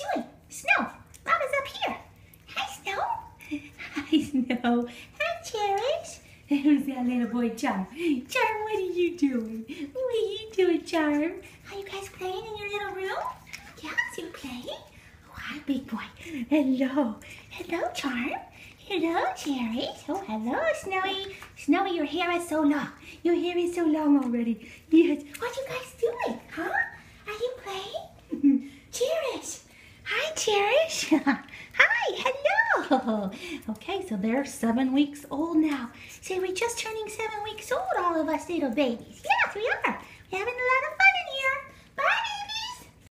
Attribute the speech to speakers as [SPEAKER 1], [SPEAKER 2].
[SPEAKER 1] doing? Snow, Mama's up here. Hi, Snow. Hi, Snow. Hi, Cherish. Who's that little boy, Charm? Charm, what are you doing? What are you doing, Charm? Are you guys playing in your little room? Yes, so you playing? Oh, hi, big boy. Hello. Hello, Charm. Hello, Cherish. Oh, hello, Snowy. Snowy, your hair is so long. Your hair is so long already. Yes. What are you guys doing, huh? Are you playing? Cherish. Cherish. Hi, hello. Okay, so they're seven weeks old now. Say, we're just turning seven weeks old, all of us little babies. Yes, we are.